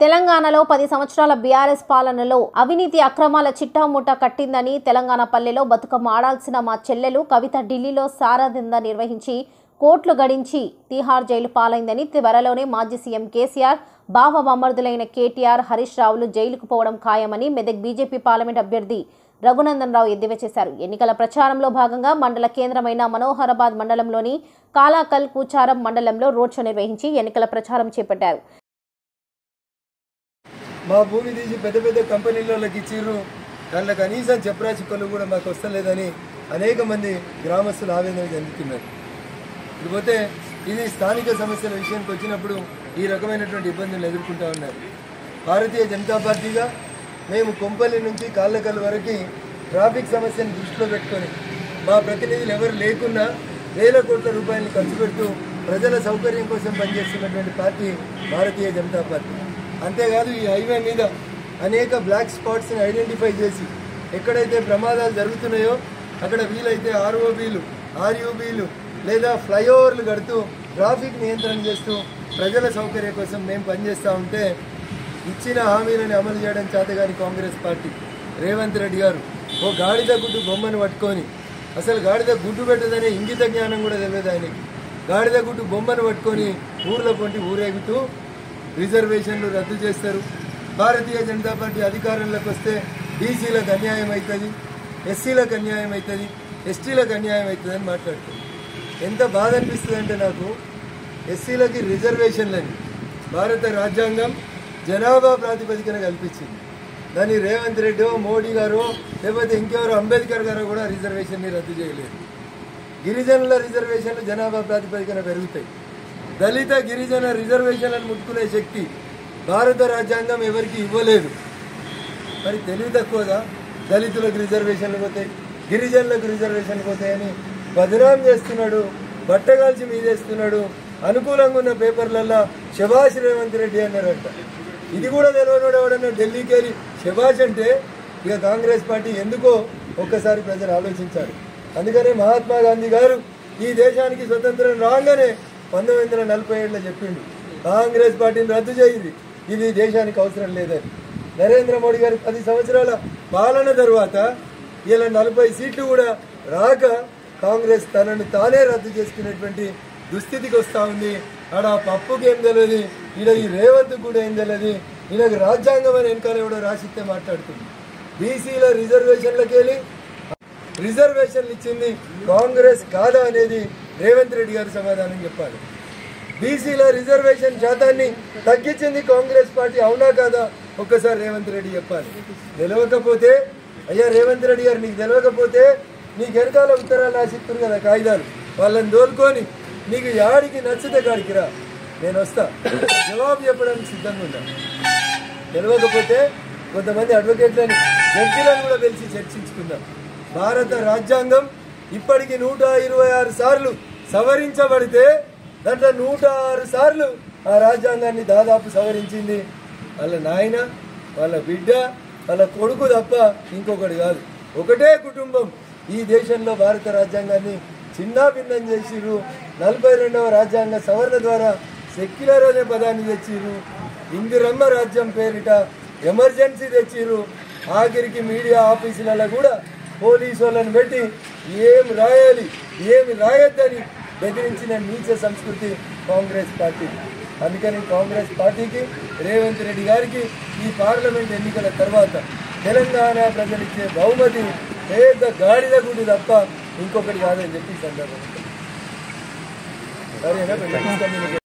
తెలంగాణలో పది సంవత్సరాల బీఆర్ఎస్ పాలనలో అవినీతి అక్రమాల చిట్టాముట్ట కట్టిందని తెలంగాణ పల్లెలో బతుకమ్మ ఆడాల్సిన మా చెల్లెలు కవిత ఢిల్లీలో సారాదింద నిర్వహించి కోట్లు గడించి తిహార్ జైలు పాలైందని త్వరలోనే మాజీ సీఎం కేసీఆర్ బావ మమ్మర్దులైన కేటీఆర్ హరీష్ రావులు జైలుకు పోవడం ఖాయమని మెదక్ బీజేపీ పార్లమెంట్ అభ్యర్థి రఘునందన్ రావు ఎద్దేవా చేశారు. ఎన్నికల ప్రచారంలో భాగంగా మండల కేంద్రమైన మనోహరాబాద్ మండలంలోని కాలాకల్ కూచారం మండలంలో రోడ్ షో నిర్వహించి ఎన్నికల ప్రచారం చేపట్టారు. మా భూమి తీసి పెద్ద పెద్ద కంపెనీలకి ఇచ్చిర్రు. దాంట్లో కనీసం చెప్పరా చిక్కలు కూడా మాకు వస్తలేదని అనేక మంది గ్రామస్తులు ఆవేదన చెందుతున్నారు. ఇకపోతే ఇది స్థానిక సమస్యల విషయానికి వచ్చినప్పుడు ఈ రకమైనటువంటి ఇబ్బందులు ఎదుర్కొంటా ఉన్నారు. భారతీయ జనతా పార్టీగా మేము కొంపల్లి నుంచి కాళ్ళకల్ వరకు ట్రాఫిక్ సమస్యను దృష్టిలో పెట్టుకొని మా ప్రతినిధులు ఎవరు లేకున్నా వేల కోట్ల రూపాయలు ఖర్చు పెడుతూ ప్రజల సౌకర్యం కోసం పనిచేస్తున్నటువంటి పార్టీ భారతీయ జనతా పార్టీ. అంతేకాదు ఈ హైవే మీద అనేక బ్లాక్ స్పాట్స్ని ఐడెంటిఫై చేసి ఎక్కడైతే ప్రమాదాలు జరుగుతున్నాయో అక్కడ వీలైతే ఆర్ఓబీలు ఆర్యూబీలు లేదా ఫ్లైఓవర్లు కడుతూ ట్రాఫిక్ నియంత్రణ చేస్తూ ప్రజల సౌకర్యం కోసం మేము పనిచేస్తూ ఉంటే ఇచ్చిన హామీలను అమలు చేయడం చేతగాని కాంగ్రెస్ పార్టీ. రేవంత్ రెడ్డి గారు ఓ గాడిద గుడ్డు బొమ్మను పట్టుకొని అసలు గాడిద గుడ్డు పెట్టదనే ఇంగిత జ్ఞానం కూడా తెలియదు ఆయనకి. గాడిద గుడ్డు బొమ్మను పట్టుకొని ఊర్లో పొంటి ఊరేగుతూ రిజర్వేషన్లు రద్దు చేస్తారు. భారతీయ జనతా పార్టీ అధికారంలోకి వస్తే బీసీలకు అన్యాయం అవుతుంది ఎస్సీలకు అన్యాయం అవుతుంది ఎస్టీలకు అన్యాయం అవుతుంది అని మాట్లాడుతుంది. ఎంత బాధ అనిపిస్తుంది అంటే నాకు ఎస్సీలకి రిజర్వేషన్లని భారత రాజ్యాంగం జనాభా ప్రాతిపదికన కల్పించింది. దాన్ని రేవంత్ రెడ్డి మోడీ గారు లేకపోతే ఇంకెవరు అంబేద్కర్ గారు కూడా రిజర్వేషన్ని రద్దు చేయలేదు. గిరిజనుల రిజర్వేషన్లు జనాభా ప్రాతిపదికన పెరుగుతాయి. దళిత గిరిజన రిజర్వేషన్లను ముట్టుకునే శక్తి భారత రాజ్యాంగం ఎవరికి ఇవ్వలేదు. మరి తెలివి తక్కువగా దళితులకు రిజర్వేషన్లు పోతాయి గిరిజనులకు రిజర్వేషన్లు పోతాయని బదనాం చేస్తున్నాడు బట్టగాల్చి మీదేస్తున్నాడు అనుకూలంగా ఉన్న పేపర్లల్లో శభాష్ రేవంత్ రెడ్డి అన్నారంట. ఇది కూడా తెలియనోడు ఎవడన్నా ఢిల్లీకి వెళ్ళి శభాష్ అంటే ఇక కాంగ్రెస్ పార్టీ ఎందుకో ఒక్కసారి ప్రజలు ఆలోచించారు అందుకనే మహాత్మా గాంధీ గారు ఈ దేశానికి స్వతంత్రం రాగానే పంతొమ్మిది వందల నలభై ఏడులో చెప్పిండు కాంగ్రెస్ పార్టీని రద్దు చేయింది. ఇది దేశానికి అవసరం లేదని. నరేంద్ర మోడీ గారి పది సంవత్సరాల పాలన తర్వాత ఇలా నలభై సీట్లు కూడా రాక కాంగ్రెస్ తనను తానే రద్దు చేసుకునేటువంటి దుస్థితికి వస్తూ ఉంది. ఆడ ఆ పప్పుకి ఏం తెలియదు ఈడ ఈ రేవంత్ కూడా ఏం తెలియదు ఈయనకు రాజ్యాంగం అని వెనకాల ఎవడో రాసిస్తే మాట్లాడుతుంది. బీసీల రిజర్వేషన్లకి వెళ్ళి రిజర్వేషన్లు ఇచ్చింది కాంగ్రెస్ కాదా అనేది రేవంత్ రెడ్డి గారు సమాధానం చెప్పాలి. బీసీల రిజర్వేషన్ శాతాన్ని తగ్గించింది కాంగ్రెస్ పార్టీ అవునా కాదా? ఒక్కసారి రేవంత్ రెడ్డి చెప్పాలి. తెలియకపోతే అయ్యా రేవంత్ రెడ్డి గారు నీకు తెలియకపోతే నీకు వెనకాల ఉత్తరాలు రాసిస్తారు కదా కాగితాలు. వాళ్ళని దోలుకొని నీకు యాడికి నచ్చితే కాడికి రా. నేను వస్తా. జవాబు చెప్పడానికి సిద్ధంగా ఉన్నా. తెలియకపోతే కొంతమంది అడ్వకేట్లని జడ్జిలను కూడా పిలిచి చర్చించుకుందాం. భారత రాజ్యాంగం ఇప్పటికి నూట ఇరవై ఆరు సార్లు సవరించబడితే దాంట్లో నూట ఆరు సార్లు ఆ రాజ్యాంగాన్ని దాదాపు సవరించింది. వాళ్ళ నాయన వాళ్ళ బిడ్డ వాళ్ళ కొడుకు తప్ప ఇంకొకటి కాదు. ఒకటే కుటుంబం. ఈ దేశంలో భారత రాజ్యాంగాన్ని చిన్నాభిన్నం చేసిరు నలభై రెండవ రాజ్యాంగ సవరణ ద్వారా సెక్యులర్ అనే పదాన్ని తెచ్చిరు ఇందిరమ్మ రాజ్యం పేరిట ఎమర్జెన్సీ తెచ్చిరు ఆఖరికి మీడియా ఆఫీసులలో కూడా పోలీసు వాళ్ళని పెట్టి ఏం రాయాలి ఏమి రాయొద్దని బెదిరించిన నీచ సంస్కృతి కాంగ్రెస్ పార్టీ. అందుకని కాంగ్రెస్ పార్టీకి రేవంత్ రెడ్డి గారికి ఈ పార్లమెంట్ ఎన్నికల తర్వాత తెలంగాణ ప్రజలిచ్చే బహుమతి పేద గాడిద గుడి తప్ప ఇంకొకటి కాదని చెప్పి సందర్భం సరేనా?